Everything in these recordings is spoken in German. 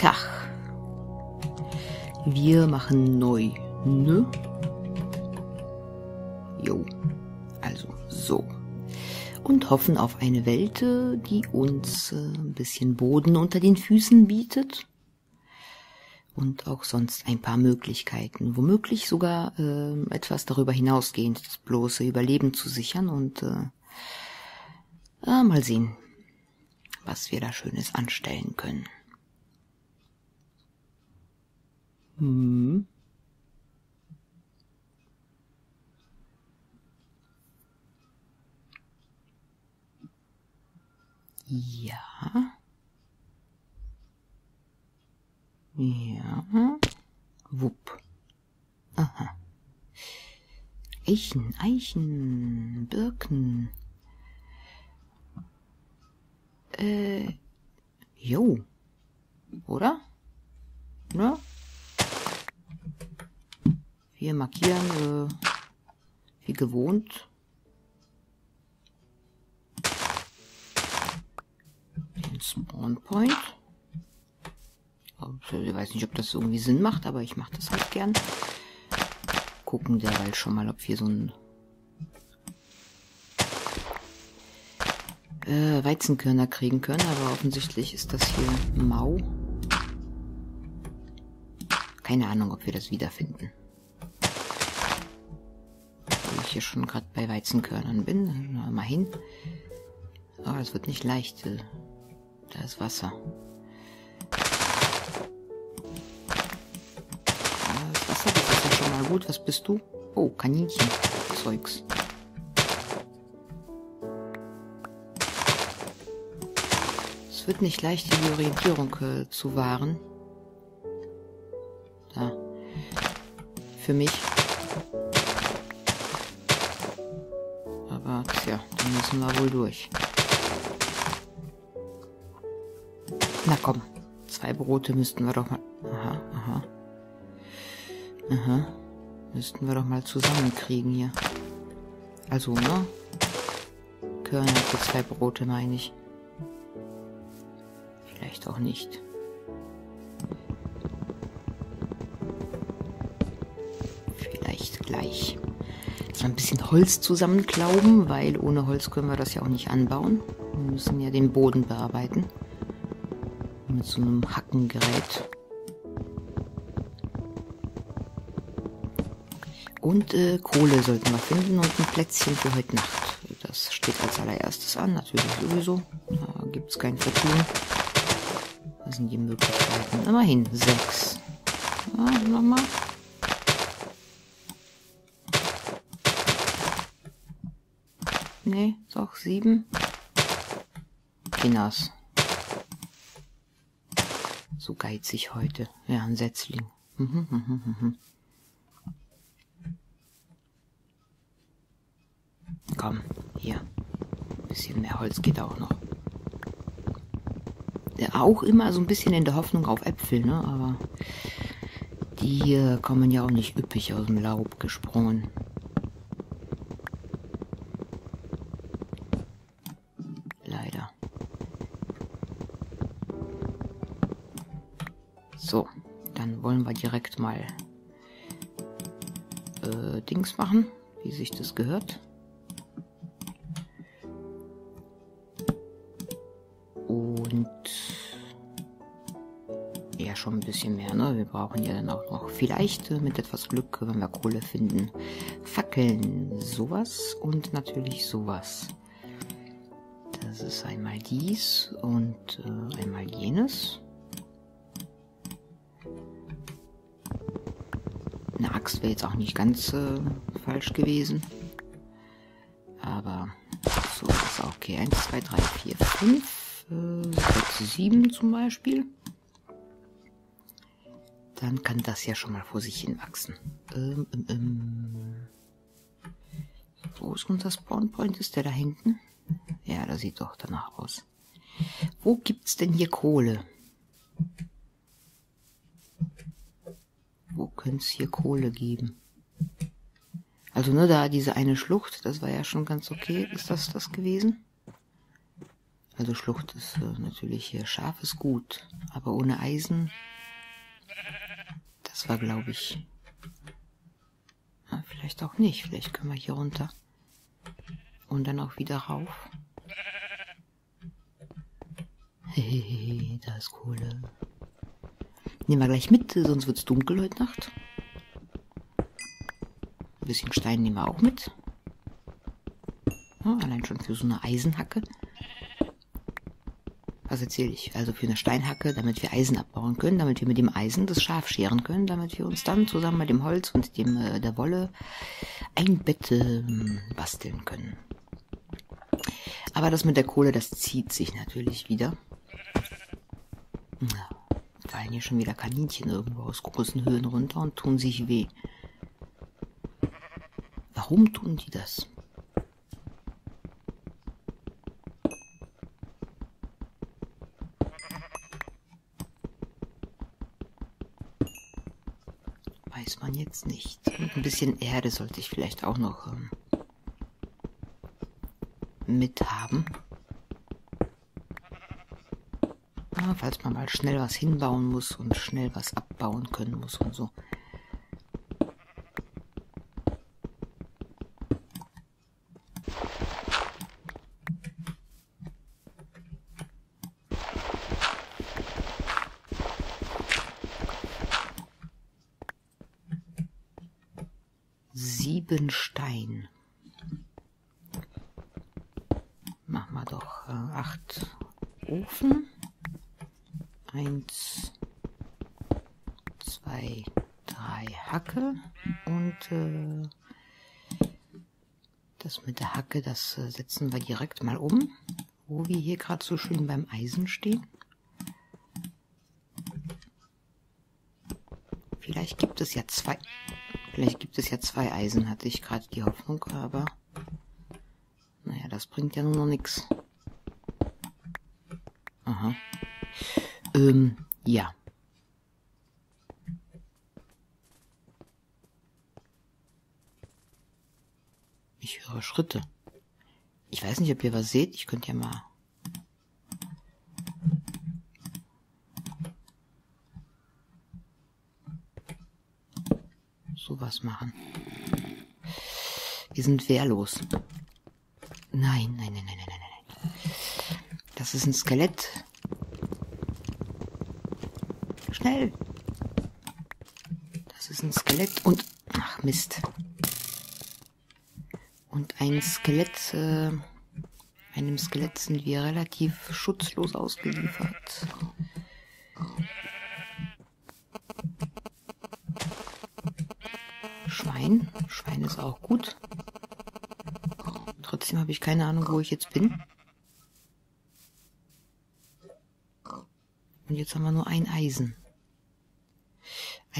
Tag. Wir machen neu, ne? Jo, also so. Und hoffen auf eine Welt, die uns äh, ein bisschen Boden unter den Füßen bietet. Und auch sonst ein paar Möglichkeiten. Womöglich sogar äh, etwas darüber hinausgehend, das bloße Überleben zu sichern. Und äh, äh, mal sehen, was wir da Schönes anstellen können. Hm. Ja. Ja. Wupp. Aha. Eichen, Eichen, Birken. Äh, jo. Oder? Ne? Wir markieren äh, wie gewohnt den Spawn Point. Ich weiß nicht, ob das irgendwie Sinn macht, aber ich mache das halt gern. Gucken derweil schon mal, ob wir so ein äh, Weizenkörner kriegen können, aber offensichtlich ist das hier mau. Keine Ahnung, ob wir das wiederfinden. Hier schon gerade bei Weizenkörnern bin, mal hin. Aber es wird nicht leicht. Äh, da ist Wasser. Das Wasser, das ist ja schon mal gut. Was bist du? Oh, Kaninchen. Zeugs. Es wird nicht leicht, die Orientierung äh, zu wahren. Da. Für mich. Aber, tja, dann müssen wir wohl durch. Na komm, zwei Brote müssten wir doch mal... Aha, aha. Aha. Müssten wir doch mal zusammenkriegen hier. Also, ne? Körner für zwei Brote, meine ich. Vielleicht auch nicht. Bisschen Holz zusammenklauben, weil ohne Holz können wir das ja auch nicht anbauen. Wir müssen ja den Boden bearbeiten. Mit so einem Hackengerät. Und äh, Kohle sollten wir finden und ein Plätzchen für heute Nacht. Das steht als allererstes an, natürlich sowieso. Da gibt es kein Vertun. Das sind die Möglichkeiten. Immerhin sechs. Ja, nochmal. Nee, doch sieben. Kinas. So geizig heute. Ja, ein Setzling. Komm, hier. Ein bisschen mehr Holz geht auch noch. Auch immer so ein bisschen in der Hoffnung auf Äpfel, ne? Aber die hier kommen ja auch nicht üppig aus dem Laub gesprungen. So, dann wollen wir direkt mal äh, Dings machen, wie sich das gehört. Und ja, schon ein bisschen mehr, ne? Wir brauchen ja dann auch noch vielleicht äh, mit etwas Glück, wenn wir Kohle finden, Fackeln, sowas und natürlich sowas. Das ist einmal dies und äh, einmal jenes. Eine Axt wäre jetzt auch nicht ganz äh, falsch gewesen. Aber so ist auch okay. 1, 2, 3, 4, 5, 6, 7 zum Beispiel. Dann kann das ja schon mal vor sich hin wachsen. Ähm, ähm, ähm. Wo ist unser Spawn Point? Ist der da hinten? Ja, das sieht doch danach aus. Wo gibt's denn hier Kohle? Wo könnte es hier Kohle geben? Also nur da diese eine Schlucht, das war ja schon ganz okay. Ist das das gewesen? Also Schlucht ist äh, natürlich hier scharf ist gut, aber ohne Eisen, das war glaube ich, na, vielleicht auch nicht. Vielleicht können wir hier runter und dann auch wieder rauf. Hehehe, da ist Kohle. Nehmen wir gleich mit, sonst wird's dunkel heute Nacht. Ein bisschen Stein nehmen wir auch mit. Ja, allein schon für so eine Eisenhacke. Was erzähle ich? Also für eine Steinhacke, damit wir Eisen abbauen können, damit wir mit dem Eisen das Schaf scheren können, damit wir uns dann zusammen mit dem Holz und dem äh, der Wolle ein Bett äh, basteln können. Aber das mit der Kohle, das zieht sich natürlich wieder. Fallen hier schon wieder Kaninchen irgendwo aus großen Höhen runter und tun sich weh. Warum tun die das? Weiß man jetzt nicht. Und ein bisschen Erde sollte ich vielleicht auch noch ähm, mithaben. Falls man mal schnell was hinbauen muss und schnell was abbauen können muss und so. Sieben Stein. Machen wir doch äh, acht Ofen. Eins, zwei, drei Hacke und äh, das mit der Hacke, das äh, setzen wir direkt mal um, wo wir hier gerade so schön beim Eisen stehen. Vielleicht gibt es ja zwei. Vielleicht gibt es ja zwei Eisen, hatte ich gerade die Hoffnung, aber naja, das bringt ja nur noch nichts. Aha. Ähm, ja. Ich höre Schritte. Ich weiß nicht, ob ihr was seht. Ich könnte ja mal. Sowas machen. Wir sind wehrlos. Nein, nein, nein, nein, nein, nein, nein. Das ist ein Skelett. Schnell. Das ist ein Skelett und... Ach, Mist. Und ein Skelett... Äh, einem Skelett sind wir relativ schutzlos ausgeliefert. Schwein. Schwein ist auch gut. Trotzdem habe ich keine Ahnung, wo ich jetzt bin. Und jetzt haben wir nur ein Eisen.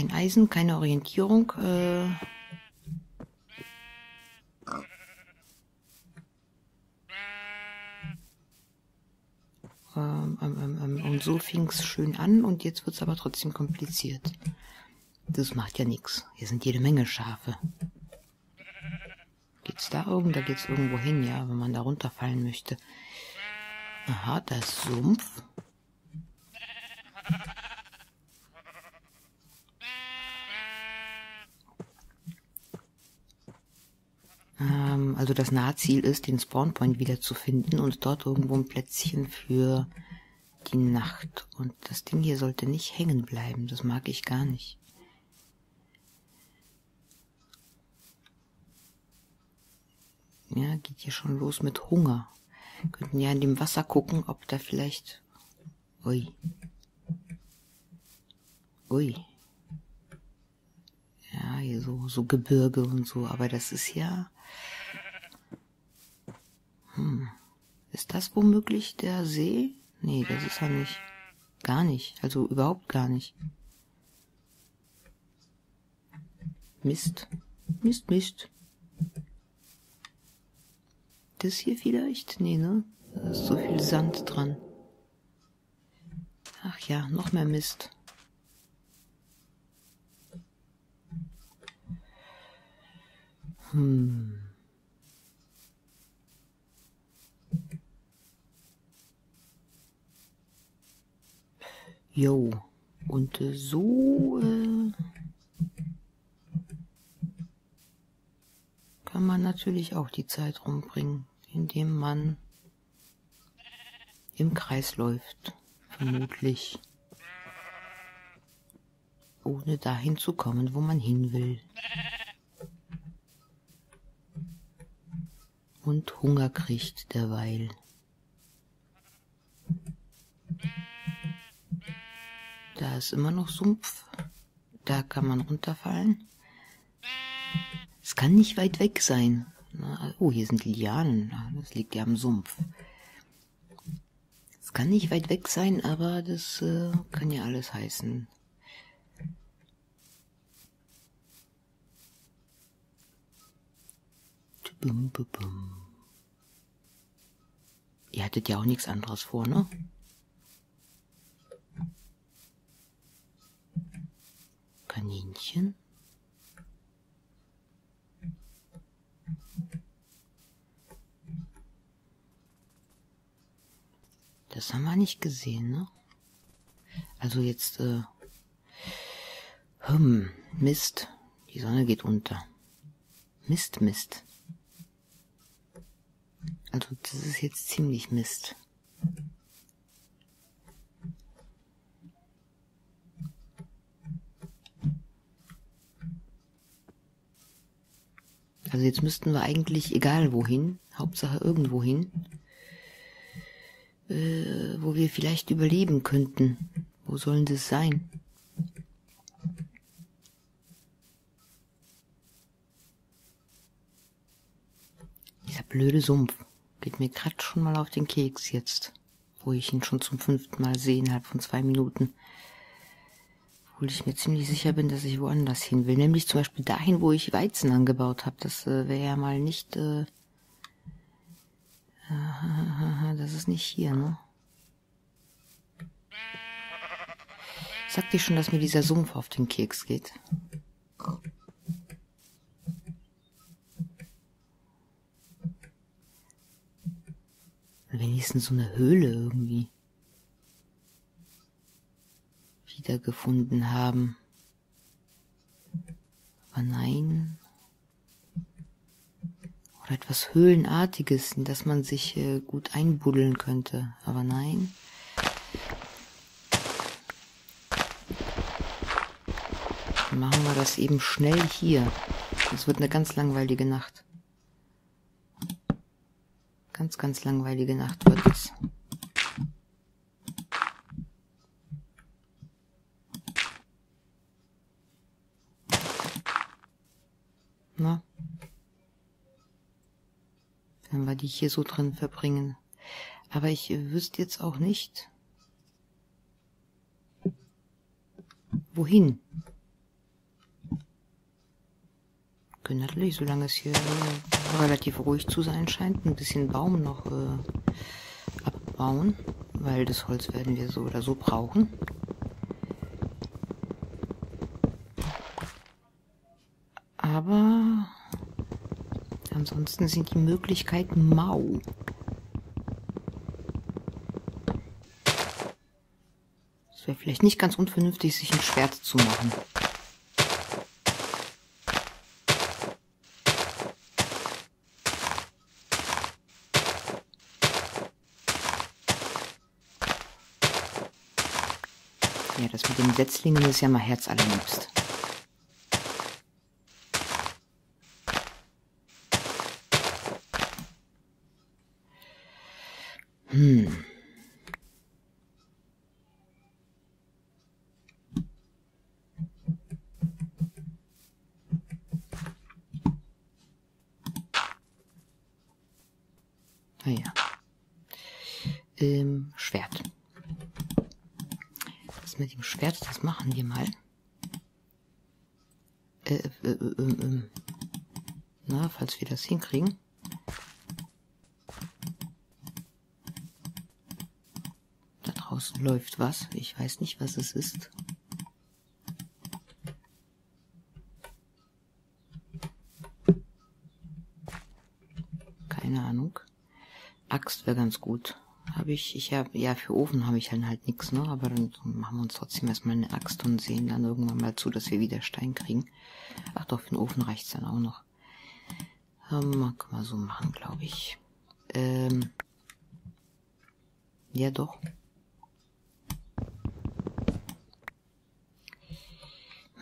Ein Eisen, keine Orientierung. Äh ähm, ähm, und so fing es schön an und jetzt wird es aber trotzdem kompliziert. Das macht ja nichts. Hier sind jede Menge Schafe. Geht's da irgendwo? Da geht's irgendwo hin, ja, wenn man da runterfallen möchte. Aha, da ist Sumpf. Ähm, also das Nahziel ist, den Spawnpoint wiederzufinden und dort irgendwo ein Plätzchen für die Nacht. Und das Ding hier sollte nicht hängen bleiben. Das mag ich gar nicht. Ja, geht hier schon los mit Hunger. Könnten ja in dem Wasser gucken, ob da vielleicht. Ui. Ui. Ja, hier so, so Gebirge und so, aber das ist ja. Hm. Ist das womöglich der See? Nee, das ist er nicht. Gar nicht. Also überhaupt gar nicht. Mist. Mist, Mist. Das hier vielleicht? Nee, ne? Da ist so viel Sand dran. Ach ja, noch mehr Mist. Hm. Jo. Und äh, so äh, kann man natürlich auch die Zeit rumbringen, indem man im Kreis läuft, vermutlich, ohne dahin zu kommen, wo man hin will. Und Hunger kriegt derweil. Da ist immer noch Sumpf. Da kann man runterfallen. Es kann nicht weit weg sein. oh, hier sind Lianen. Das liegt ja am Sumpf. Es kann nicht weit weg sein, aber das äh, kann ja alles heißen. Ihr hattet ja auch nichts anderes vor, ne? Kaninchen. Das haben wir nicht gesehen, ne? Also jetzt, äh, hm, Mist. Die Sonne geht unter. Mist, Mist. Also das ist jetzt ziemlich Mist. Also jetzt müssten wir eigentlich, egal wohin, Hauptsache irgendwo hin, äh, wo wir vielleicht überleben könnten. Wo sollen das sein? Dieser blöde Sumpf geht mir grad schon mal auf den Keks jetzt, wo ich ihn schon zum fünften Mal sehe innerhalb von zwei Minuten. Obwohl ich mir ziemlich sicher bin, dass ich woanders hin will. Nämlich zum Beispiel dahin, wo ich Weizen angebaut habe. Das äh, wäre ja mal nicht... Äh, das ist nicht hier, ne? Sagt dir schon, dass mir dieser Sumpf auf den Keks geht? Wenigstens so eine Höhle irgendwie wiedergefunden haben. Aber nein. Oder etwas Höhlenartiges, in das man sich äh, gut einbuddeln könnte. Aber nein. Dann machen wir das eben schnell hier. Es wird eine ganz langweilige Nacht. Ganz, ganz langweilige Nacht wird es. Na? Wenn wir die hier so drin verbringen. Aber ich wüsste jetzt auch nicht, wohin. Können natürlich, solange es hier relativ ruhig zu sein scheint, ein bisschen Baum noch äh, abbauen, weil das Holz werden wir so oder so brauchen. Aber ansonsten sind die Möglichkeiten mau. Es wäre vielleicht nicht ganz unvernünftig, sich ein Schwert zu machen. Ja, das mit den Setzlingen ist ja mal herzallerliebst. Hm. Naja. Ähm, Schwert. Mit dem Schwert, das machen wir mal. Äh, äh, äh, äh, na, falls wir das hinkriegen. draußen läuft was. Ich weiß nicht, was es ist. Keine Ahnung. Axt wäre ganz gut. Habe ich, ich habe, ja, für Ofen habe ich dann halt nichts, ne? Aber dann machen wir uns trotzdem erstmal eine Axt und sehen dann irgendwann mal zu, dass wir wieder Stein kriegen. Ach doch, für den Ofen reicht's dann auch noch. Ähm, kann man so machen, glaube ich. Ähm, ja doch.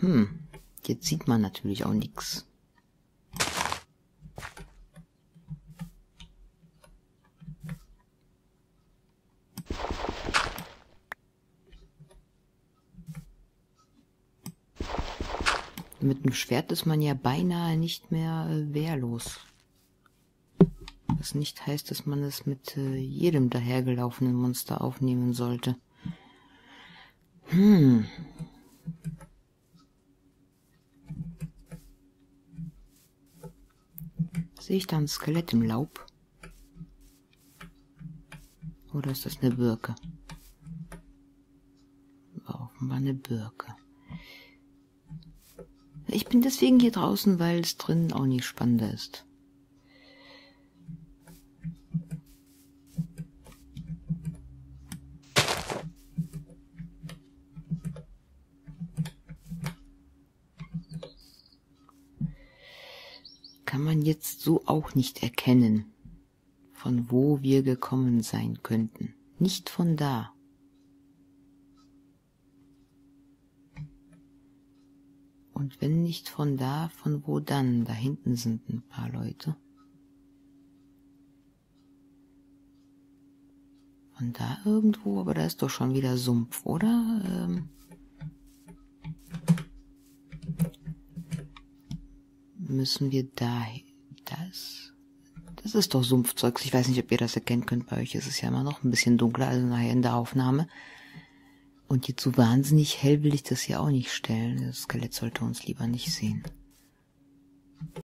Hm, jetzt sieht man natürlich auch nichts. Mit dem Schwert ist man ja beinahe nicht mehr äh, wehrlos. Was nicht heißt, dass man es mit äh, jedem dahergelaufenen Monster aufnehmen sollte. Hm. Sehe ich da ein Skelett im Laub? Oder ist das eine Birke? Offenbar eine Birke. Ich bin deswegen hier draußen, weil es drinnen auch nicht spannender ist. Kann man jetzt so auch nicht erkennen, von wo wir gekommen sein könnten. Nicht von da. Und wenn nicht von da, von wo dann? Da hinten sind ein paar Leute. Von da irgendwo, aber da ist doch schon wieder Sumpf, oder? Ähm müssen wir da das das ist doch Sumpfzeugs. Ich weiß nicht, ob ihr das erkennen könnt. Bei euch ist es ja immer noch ein bisschen dunkler, also nachher in der Aufnahme. Und jetzt so wahnsinnig hell will ich das ja auch nicht stellen. Das Skelett sollte uns lieber nicht sehen.